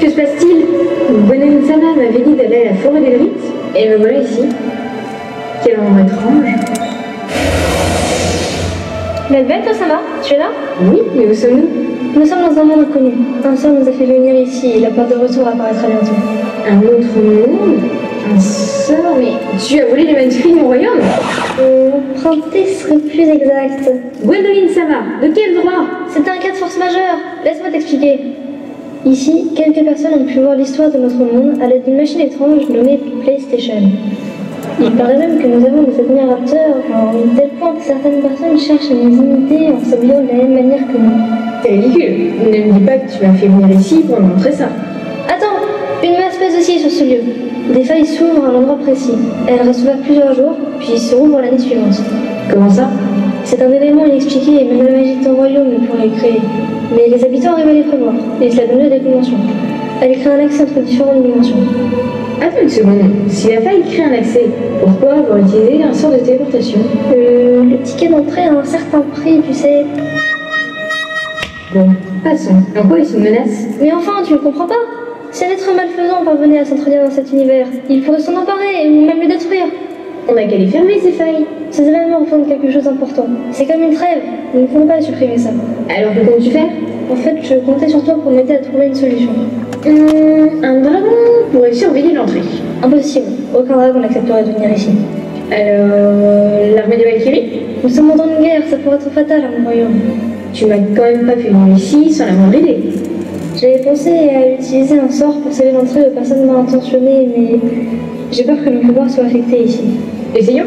Que se passe-t-il Bonne-Sama m'avait dit d'aller à la forêt des Druides, et me voilà ici. Quel endroit étrange. Melvette, Osama, tu es là? Oui, mais où sommes-nous? Nous sommes dans un monde inconnu. Un sort nous a fait venir ici et la porte de retour apparaîtra bientôt. Un autre monde? Un sort Mais tu as volé les manuscrits de mon royaume Emprunter serait plus exact. Gwendoline Sama, de quel droit? C'est un cas de force majeure. Laisse-moi t'expliquer. Ici, quelques personnes ont pu voir l'histoire de notre monde à l'aide d'une machine étrange nommée PlayStation. Il paraît même que nous avons des admirateurs, un tel point que certaines personnes cherchent à nous imiter en s'habillant de la même manière que nous. C'est ridicule. Ne me dis pas que tu m'as fait venir ici pour montrer ça. Attends, une masse pèse aussi sur ce lieu. Des failles s'ouvrent à un endroit précis. Elles restent ouvertes plusieurs jours, puis se rouvrent l'année suivante. Comment ça? C'est un élément inexpliqué et même la magie de ton royaume ne pourrait le créer. Mais les habitants arrivent à les prévoir, et cela donne lieu à des conventions. Elle crée un accès entre différentes dimensions. Attends une seconde. Si la faille crée un accès, pourquoi avoir utilisé un sort de téléportation Euh, le ticket d'entrée a un certain prix, tu sais. Bon, passons. En quoi est-ce une menace? Mais enfin, tu ne comprends pas Si un être malfaisant parvenait à s'introduire dans cet univers, il pourrait s'en emparer ou même le détruire. On n'a qu'à les fermer, ces failles. Ces événements représentent quelque chose d'important. C'est comme une trêve. Nous ne pouvons pas supprimer ça. Alors que comptes-tu faire En fait, je comptais sur toi pour m'aider à trouver une solution. Hum, Un dragon pourrait surveiller l'entrée. Impossible. Aucun dragon n'accepterait de venir ici. Alors, euh, l'armée de Valkyrie Nous sommes dans une guerre, ça pourrait être fatal à mon royaume. Tu m'as quand même pas fait venir ici sans la moindre idée. J'avais pensé à utiliser un sort pour sceller l'entrée aux personnes mal intentionnées, mais j'ai peur que mon pouvoir soit affecté ici. Essayons.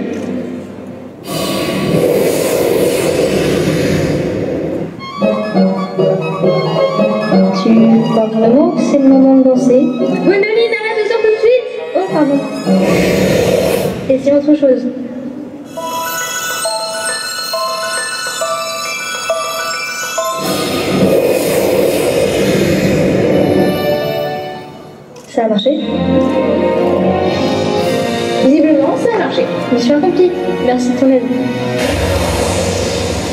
Tu crois vraiment que c'est le moment de danser Gwendoline, arrête de sortir tout de suite Oh, pardon. C'est autre chose. Ça a marché Visiblement, ça a marché. Mission accomplie. Merci de ton aide.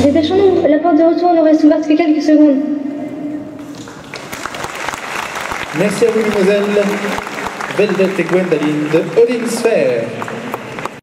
Dépêchons-nous, la porte de retour ne reste ouverte que quelques secondes. Merci à vous, mademoiselle Velvet et Gwendoline de Odin Sphere.